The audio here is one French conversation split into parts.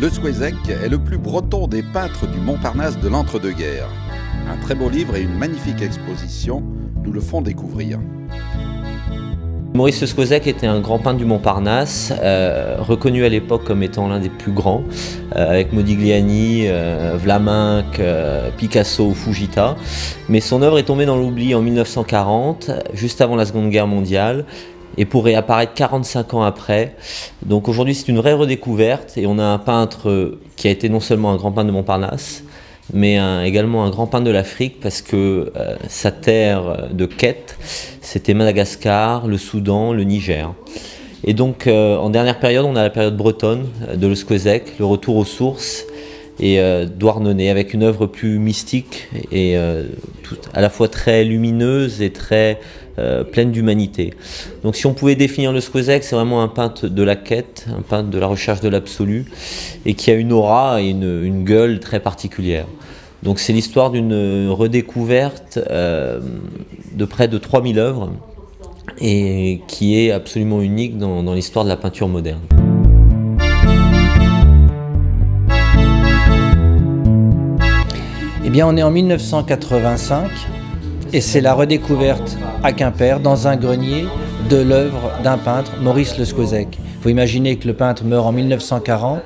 Le Squezec est le plus breton des peintres du Montparnasse de l'entre-deux-guerres. Un très beau livre et une magnifique exposition nous le font découvrir. Maurice Squezec était un grand peintre du Montparnasse, euh, reconnu à l'époque comme étant l'un des plus grands, euh, avec Modigliani, euh, Vlaminck, Picasso Fujita. Mais son œuvre est tombée dans l'oubli en 1940, juste avant la Seconde Guerre mondiale, et pour réapparaître 45 ans après. Donc aujourd'hui c'est une vraie redécouverte, et on a un peintre qui a été non seulement un grand peintre de Montparnasse, mais également un grand peintre de l'Afrique parce que euh, sa terre de quête, c'était Madagascar, le Soudan, le Niger. Et donc euh, en dernière période, on a la période bretonne euh, de l'Osquezec, le retour aux sources et Douarnenez avec une œuvre plus mystique et à la fois très lumineuse et très pleine d'humanité. Donc si on pouvait définir le Squezec, c'est vraiment un peintre de la quête, un peintre de la recherche de l'absolu et qui a une aura et une gueule très particulière. Donc c'est l'histoire d'une redécouverte euh, de près de 3000 œuvres et qui est absolument unique dans, l'histoire de la peinture moderne. Eh bien on est en 1985 et c'est la redécouverte à Quimper dans un grenier de l'œuvre d'un peintre, Maurice Le. Il faut imaginer que le peintre meurt en 1940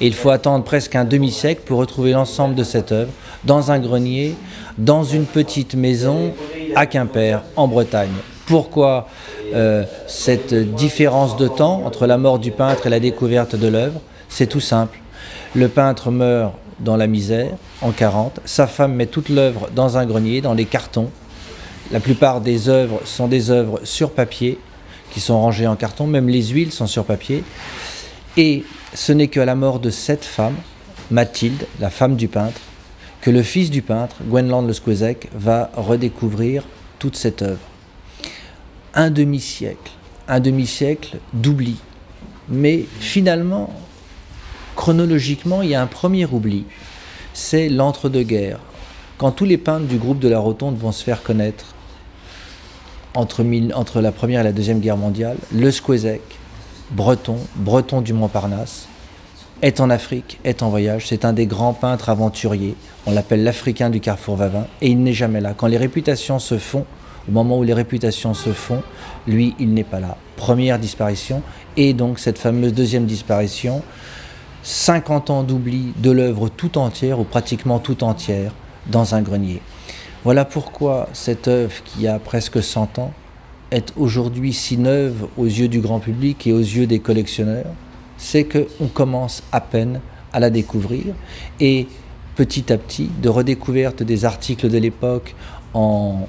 et il faut attendre presque un demi-siècle pour retrouver l'ensemble de cette œuvre dans un grenier, dans une petite maison à Quimper, en Bretagne. Pourquoi euh, cette différence de temps entre la mort du peintre et la découverte de l'œuvre? C'est tout simple. Le peintre meurt dans la misère en 40, sa femme met toute l'œuvre dans un grenier, dans les cartons. La plupart des œuvres sont des œuvres sur papier, qui sont rangées en carton, même les huiles sont sur papier. Et ce n'est qu'à la mort de cette femme, Mathilde, la femme du peintre, que le fils du peintre, Gwenland Le va redécouvrir toute cette œuvre. Un demi-siècle, un demi-siècle d'oubli. Mais finalement, chronologiquement, il y a un premier oubli. C'est l'entre-deux-guerres. Quand tous les peintres du groupe de la Rotonde vont se faire connaître entre, la Première et la Deuxième Guerre mondiale, Le Squezec, breton, breton du Montparnasse, est en Afrique, est en voyage. C'est un des grands peintres aventuriers. On l'appelle l'Africain du Carrefour Vavin. Et il n'est jamais là. Quand les réputations se font, au moment où les réputations se font, lui, il n'est pas là. Première disparition. Et donc cette fameuse deuxième disparition, 50 ans d'oubli de l'œuvre tout entière, ou pratiquement tout entière, dans un grenier. Voilà pourquoi cette œuvre qui a presque 100 ans est aujourd'hui si neuve aux yeux du grand public et aux yeux des collectionneurs c'est qu'on commence à peine à la découvrir et petit à petit, de redécouverte des articles de l'époque en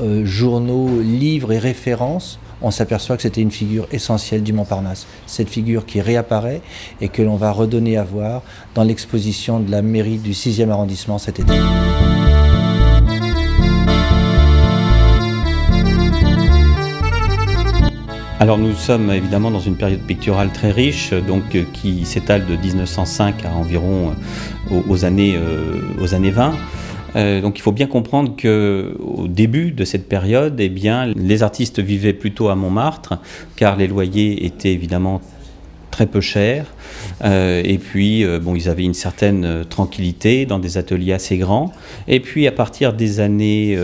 euh, journaux, livres et références, on s'aperçoit que c'était une figure essentielle du Montparnasse. Cette figure qui réapparaît et que l'on va redonner à voir dans l'exposition de la mairie du 6e arrondissement cet été. Alors nous sommes évidemment dans une période picturale très riche, donc euh, qui s'étale de 1905 à environ euh, aux, années, euh, aux années 20. Donc il faut bien comprendre que au début de cette période, eh bien, les artistes vivaient plutôt à Montmartre, car les loyers étaient évidemment très peu chers. et puis, bon, ils avaient une certaine tranquillité dans des ateliers assez grands. Et puis, à partir des années,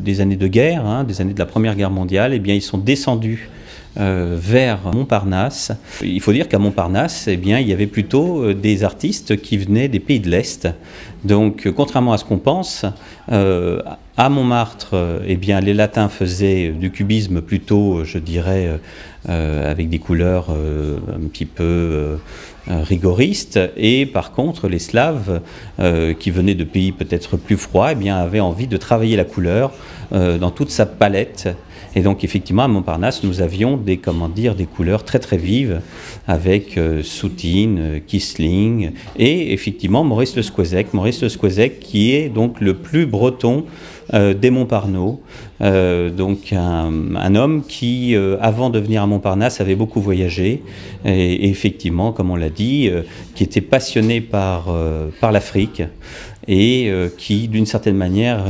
des années de guerre, hein, des années de la Première Guerre mondiale, eh bien, ils sont descendus euh, vers Montparnasse. Il faut dire qu'à Montparnasse, eh bien, il y avait plutôt euh, des artistes qui venaient des pays de l'Est. Donc, euh, contrairement à ce qu'on pense, à Montmartre, eh bien, les Latins faisaient du cubisme plutôt, je dirais, avec des couleurs un petit peu rigoristes. Et par contre, les Slaves, qui venaient de pays peut-être plus froids, eh bien, avaient envie de travailler la couleur dans toute sa palette et donc effectivement à Montparnasse, nous avions des comment dire des couleurs très très vives avec euh, Soutine, euh, Kisling et effectivement Maurice Le Squezec, Maurice Le Squezec qui est donc le plus breton euh, des Montparnasse, euh, donc un, homme qui, avant de venir à Montparnasse, avait beaucoup voyagé et, effectivement, comme on l'a dit, qui était passionné par, l'Afrique et qui, d'une certaine manière,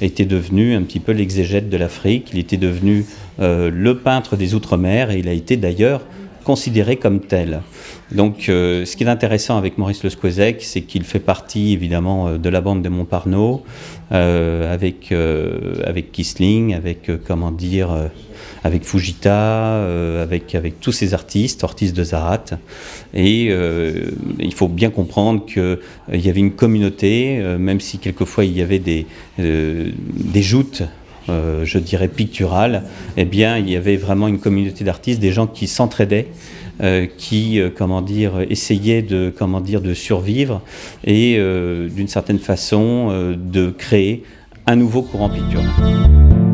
était devenu un petit peu l'exégète de l'Afrique, il était devenu euh, le peintre des Outre-mer et il a été d'ailleurs considéré comme tel. Donc, ce qui est intéressant avec Maurice Le c'est qu'il fait partie évidemment de la bande de Montparnault, avec, avec Kisling, avec comment dire avec Fujita, euh, avec, avec tous ces artistes, Ortiz de Zarat. Et euh, il faut bien comprendre qu'il euh, y avait une communauté, même si quelquefois il y avait des, des joutes je dirais picturales, eh bien, il y avait vraiment une communauté d'artistes, des gens qui s'entraidaient, qui, comment dire, essayaient de, comment dire, de survivre et, d'une certaine façon, de créer un nouveau courant pictural.